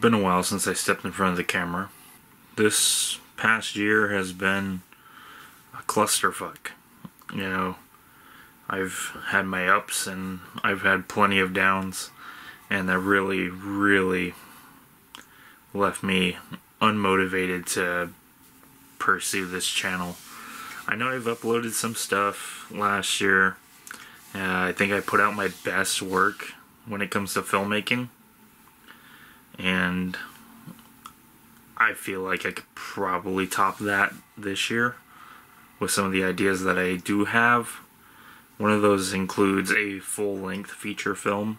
been a while since I stepped in front of the camera. This past year has been a clusterfuck. You know, I've had my ups and I've had plenty of downs, and that really, really left me unmotivated to pursue this channel. I know I've uploaded some stuff last year. Uh, I think I put out my best work when it comes to filmmaking. And I feel like I could probably top that this year with some of the ideas that I do have. One of those includes a full length feature film.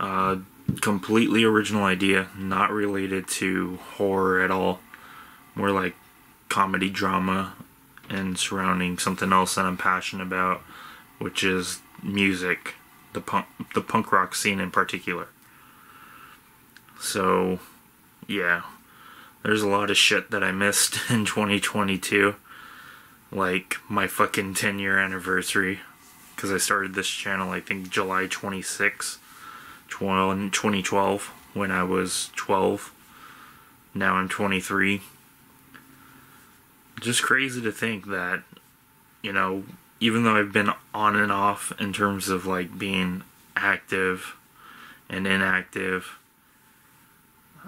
Uh, completely original idea, not related to horror at all. More like comedy drama and surrounding something else that I'm passionate about, which is music, the punk, the punk rock scene in particular. So, yeah, there's a lot of shit that I missed in 2022, like my fucking 10 year anniversary, because I started this channel I think July 26, 2012, when I was 12. Now I'm 23 just crazy to think that, you know, even though I've been on and off in terms of like being active and inactive,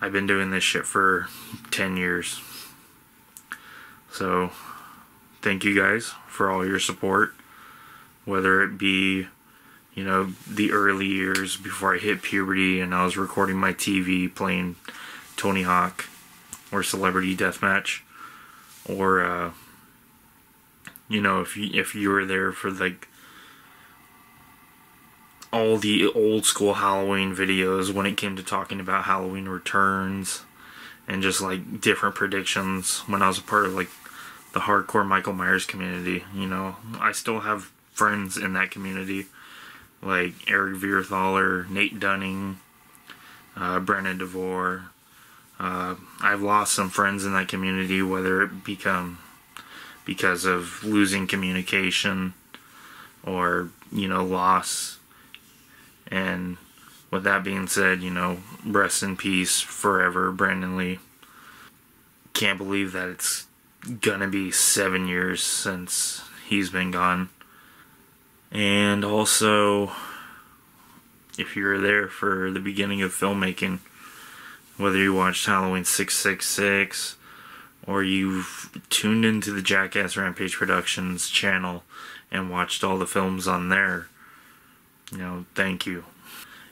I've been doing this shit for 10 years. So, thank you guys for all your support. Whether it be, you know, the early years before I hit puberty and I was recording my TV playing Tony Hawk or Celebrity Deathmatch or uh, you know if you if you were there for like all the old school Halloween videos when it came to talking about Halloween returns and just like different predictions when I was a part of like the hardcore Michael Myers community. You know, I still have friends in that community like Eric Vierthaler, Nate Dunning, uh, Brennan DeVore, uh, I've lost some friends in that community, whether it become because of losing communication or you know loss. And with that being said, you know, rest in peace forever, Brandon Lee. Can't believe that it's gonna be seven years since he's been gone. And also, if you were there for the beginning of filmmaking, whether you watched Halloween 666 or you've tuned into the Jackass Rampage Productions channel and watched all the films on there, you know, thank you.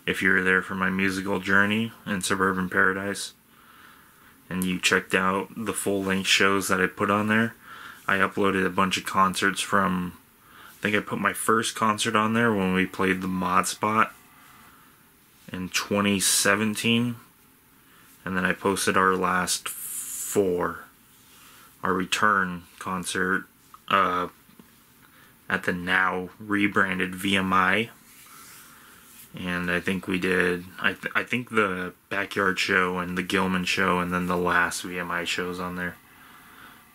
If you were there for my musical journey in Suburban Paradise and you checked out the full length shows that I put on there, I uploaded a bunch of concerts from. I think I put my first concert on there when we played the Mod Spot in 2017 and then I posted our last four, our return concert uh, at the now rebranded VMI. And I think we did, I, th- I think the Backyard Show and the Gilman Show, and then the last VMI shows on there.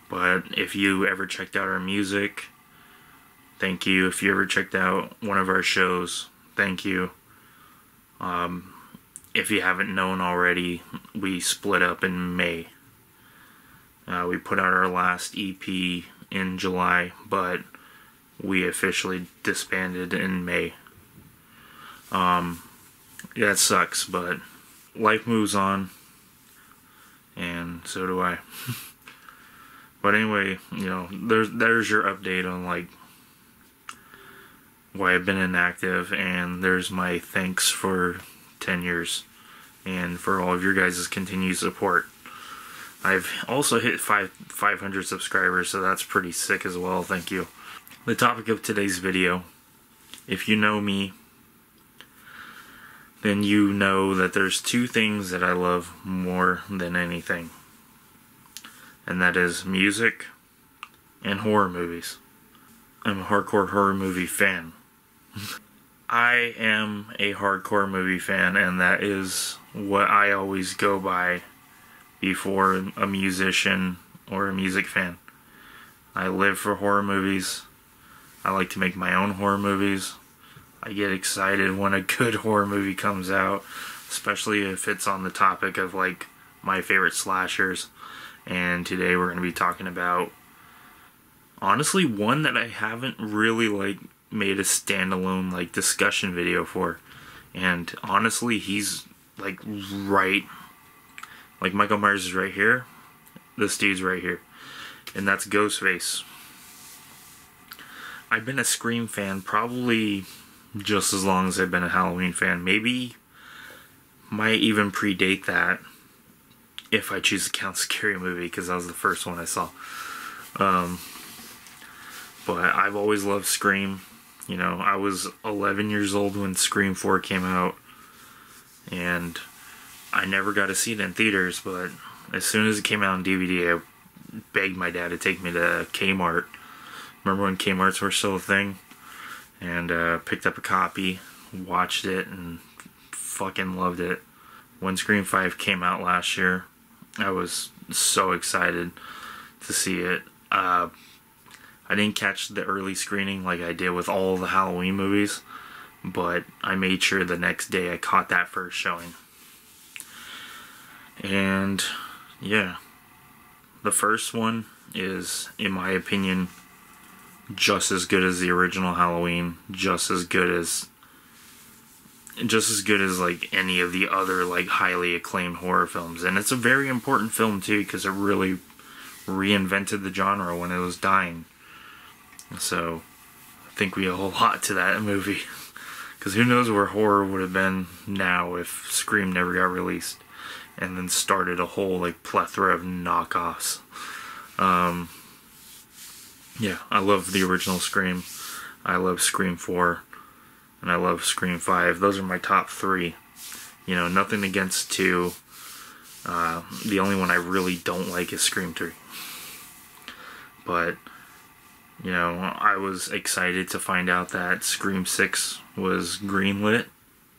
But if you ever checked out our music, thank you. If you ever checked out one of our shows, thank you. Um, if you haven't known already, we split up in May. Uh, we put out our last EP in July, but we officially disbanded in May. Um, yeah, it sucks, but life moves on, and so do I. but anyway, you know, there's there's your update on like why I've been inactive, and there's my thanks for 10 years and for all of your guys' continued support. I've also hit five 500 subscribers, so that's pretty sick as well. Thank you. The topic of today's video, if you know me, then you know that there's two things that I love more than anything. And that is music and horror movies. I'm a hardcore horror movie fan. I am a hardcore movie fan, and that is what I always go by before a musician or a music fan. I live for horror movies. I like to make my own horror movies. I get excited when a good horror movie comes out. especially if it's on the topic of like my favorite slashers. And today we're going to be talking about honestly one that I haven't really like made a standalone like discussion video for. And honestly, he's like right like Michael Myers is right here. This dude's right here. And that's Ghostface. I've been a Scream fan probably just as long as I've been a Halloween fan. Maybe might even predate that if I choose to count Scary Movie because that was the first one I saw. Um, but I've always loved Scream. You know, I was 11 years old when Scream 4 came out, and I never got to see it in theaters. But as soon as it came out on DVD, I begged my dad to take me to Kmart. Remember when Kmart's were still a thing? And uh, picked up a copy, watched it, and fucking loved it. When Scream 5 came out last year, I was so excited to see it. Uh, I didn't catch the early screening like I did with all the Halloween movies, but I made sure the next day I caught that first showing. And yeah, the first one is, in my opinion, just as good as the original Halloween, just as good as just as good as like any of the other like highly acclaimed horror films. And it's a very important film too because it really reinvented the genre when it was dying. So i think we owe a lot to that movie. Because who knows where horror would have been now if scream never got released and then started a whole like plethora of knockoffs. Um, yeah i love the original scream i love scream 4 and I love Scream 5. Those are my top three. You know, nothing against 2. Uh, the only one I really don't like is Scream 3. But, you know, I was excited to find out that Scream 6 was greenlit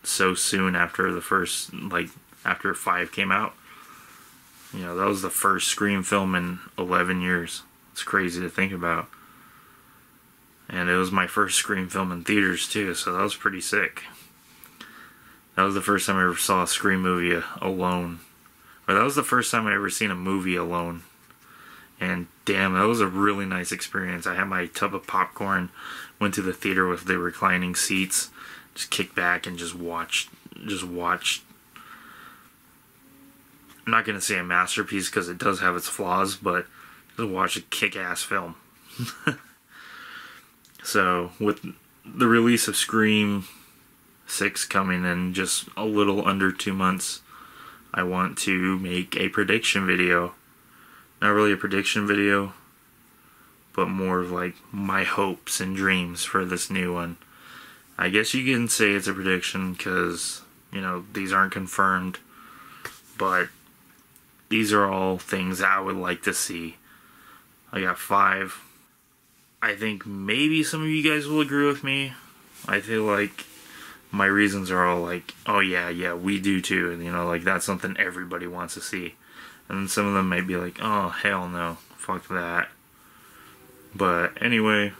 so soon after the first, like, after 5 came out. You know, that was the first Scream film in 11 years. It's crazy to think about and it was my first Scream film in theaters too, so that was pretty sick. That was the first time I ever saw a Scream movie alone. Or that was the first time I ever seen a movie alone. And damn, that was a really nice experience. I had my tub of popcorn, went to the theater with the reclining seats, just kicked back and just watched, just watched. I'm not gonna say a masterpiece because it does have its flaws, but just watch a kick-ass film. So, with the release of Scream 6 coming in just a little under two months, I want to make a prediction video. Not really a prediction video, but more of like my hopes and dreams for this new one. I guess you can say it's a prediction because, you know, these aren't confirmed, but these are all things I would like to see. I got five I think maybe some of you guys will agree with me. I feel like my reasons are all like, oh yeah, yeah, we do too. And, you know, like that's something everybody wants to see. And some of them might be like, oh hell no, fuck that. But anyway,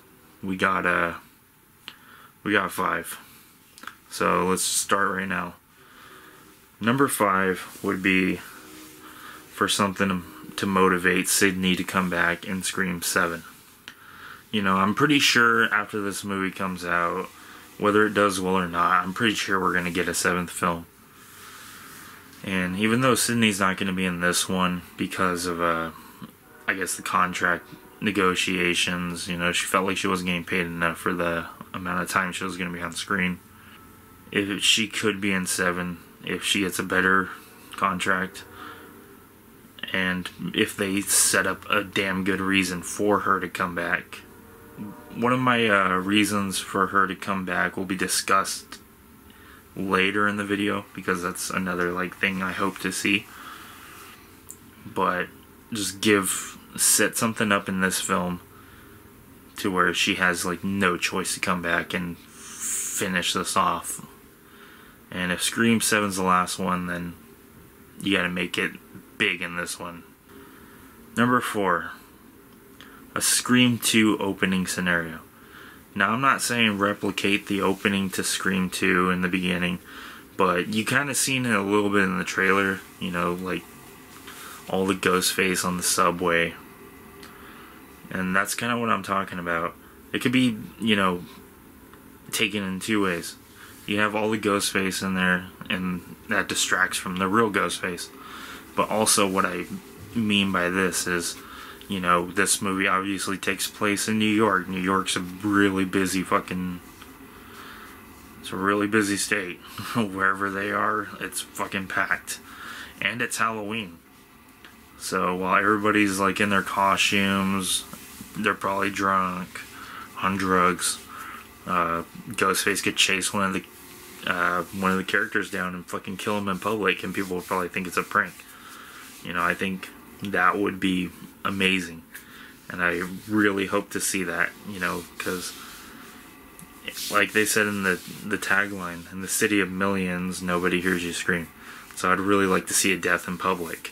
we got uh we got five. So let's start right now. Number five would be for something to motivate Sidney to come back and Scream 7 you know, I'm pretty sure after this movie comes out, whether it does well or not, I'm pretty sure we're going to get a seventh film. And even though Sidney's not going to be in this one because of, uh, I guess, the contract negotiations, you know, she felt like she wasn't getting paid enough for the amount of time she was going to be on screen. If she could be in seven, if she gets a better contract, and if they set up a damn good reason for her to come back, one of my uh, reasons for her to come back will be discussed later in the video because that's another like thing I hope to see. But just give set something up in this film to where she has like no choice to come back and finish this off. And if Scream 7's the last one, then you gotta make it big in this one. Number four, a Scream 2 opening scenario. Now, I'm not saying replicate the opening to Scream 2 in the beginning, but you kind of seen it a little bit in the trailer. You know, like all the ghost face on the subway, and that's kind of what I'm talking about. It could be, you know, taken in two ways. You have all the ghost face in there, and that distracts from the real ghost face. But also, what I mean by this is, you know, this movie obviously takes place in New York. New York's a really busy fucking. It's a really busy state. Wherever they are, it's fucking packed. And it's Halloween. So while everybody's like in their costumes, they're probably drunk, on drugs. Uh, Ghostface could chase one of the uh, one of the characters down and fucking kill him in public, and people would probably think it's a prank. You know, I think that would be amazing, and I really hope to see that. You know, because like they said in the the tagline, in the city of millions, nobody hears you scream. So I'd really like to see a death in public,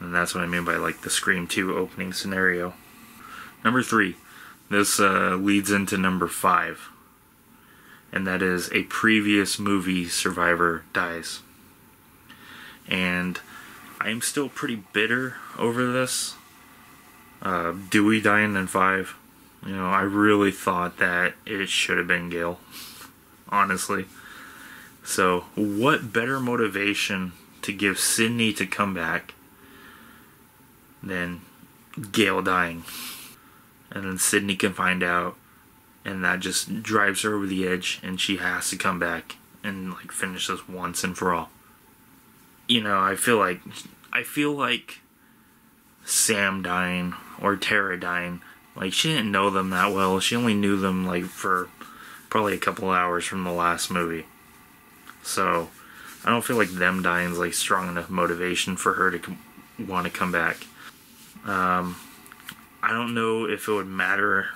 and that's what I mean by like the Scream Two opening scenario. Number three, this uh, leads into number five, and that is a previous movie survivor dies. And I am still pretty bitter over this. Uh, Dewey dying in five. You know, I really thought that it should have been Gale. Honestly. So, what better motivation to give Sidney to come back than Gale dying? And then Sidney can find out, and that just drives her over the edge, and she has to come back and like finish this once and for all. You know, I feel like I feel like Sam dying or Tara dying, like she didn't know them that well. She only knew them like for probably a couple hours from the last movie. So I don't feel like them dying is like strong enough motivation for her to want to come back. Um, I don't know if it would matter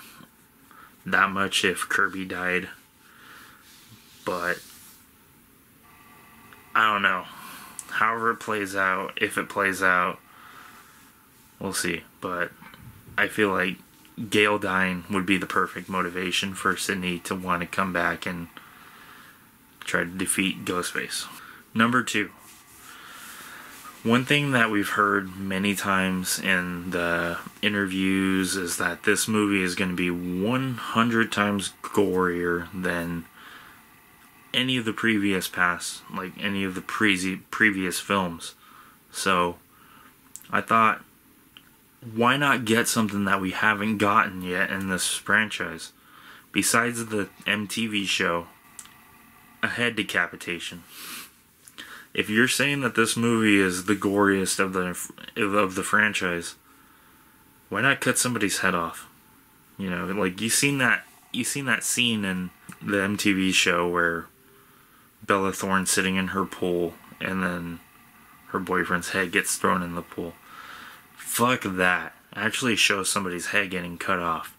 that much if Kirby died, but I don't know. However, it plays out, if it plays out, we'll see. But I feel like Gale dying would be the perfect motivation for Sidney to want to come back and try to defeat Ghostface. Number two. One thing that we've heard many times in the interviews is that this movie is going to be 100 times gorier than any of the previous past, like any of the pre- previous films. So I thought, why not get something that we haven't gotten yet in this franchise? Besides the MTV show, a head decapitation if you're saying that this movie is the goriest of the of the franchise, why not cut somebody's head off? You know, like you seen that you seen that scene in the MTV show where Bella Thorne sitting in her pool and then her boyfriend's head gets thrown in the pool. Fuck that. Actually show somebody's head getting cut off.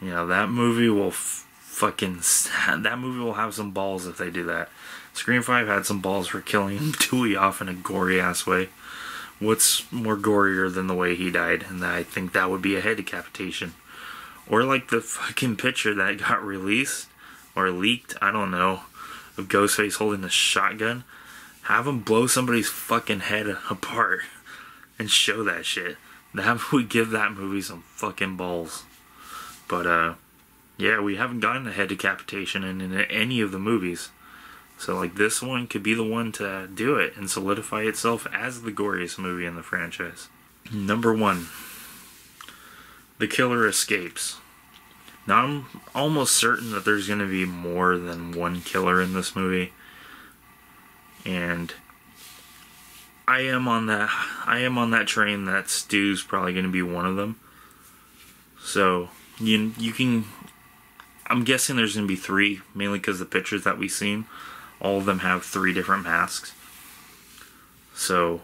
You know, that movie will fucking that movie will have some balls if they do that. Scream 5 had some balls for killing Dewey off in a gory ass way. What's more gorier than the way he died? And I think that would be a head decapitation. Or like the fucking picture that got released or leaked, I don't know, of Ghostface holding a shotgun. Have him blow somebody's fucking head apart and show that shit. That would give that movie some fucking balls. But uh yeah, we haven't gotten a head decapitation in, in any of the movies. So like this one could be the one to do it and solidify itself as the goriest movie in the franchise. Number one, the killer escapes. Now I'm almost certain that there's going to be more than one killer in this movie, and I am on that. I am on that train that Stu's probably going to be one of them. So you you can. I'm guessing there's going to be three, mainly because the pictures that we've seen all of them have three different masks. So,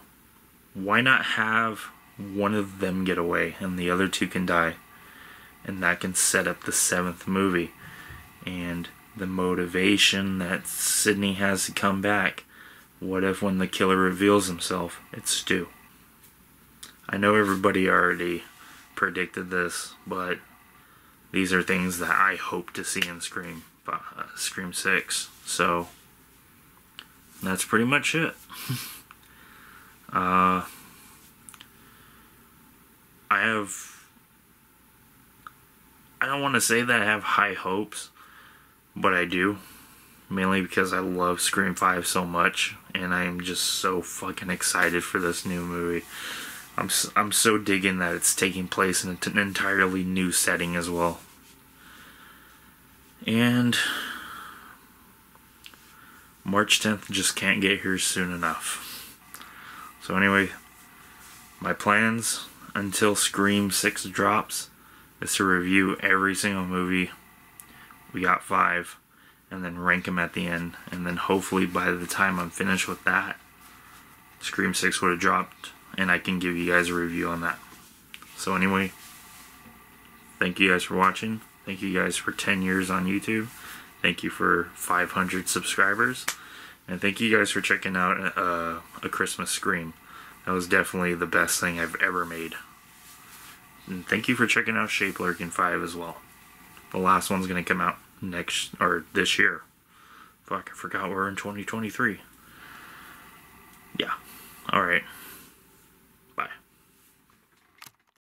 why not have one of them get away and the other two can die? And that can set up the seventh movie. And the motivation that Sidney has to come back. What if when the killer reveals himself, it's Stu? I know everybody already predicted this, but these are things that I hope to see in Scream, uh, Scream 6. So, that's pretty much it. uh, I have. I don't want to say that I have high hopes, but I do. Mainly because I love Scream 5 so much, and I am just so fucking excited for this new movie. I'm, I'm so digging that it's taking place in an entirely new setting as well. And March 10th just can't get here soon enough. So, anyway, my plans until Scream 6 drops is to review every single movie. We got five, and then rank them at the end. And then hopefully by the time I'm finished with that, Scream 6 would have dropped, and I can give you guys a review on that. So, anyway, thank you guys for watching. Thank you guys for 10 years on YouTube. Thank you for 500 subscribers. And thank you guys for checking out uh, A Christmas Scream. That was definitely the best thing I've ever made. And thank you for checking out Shape Lurking 5 as well. The last one's going to come out next, or this year. Fuck, I forgot we're in 2023. Yeah. Alright.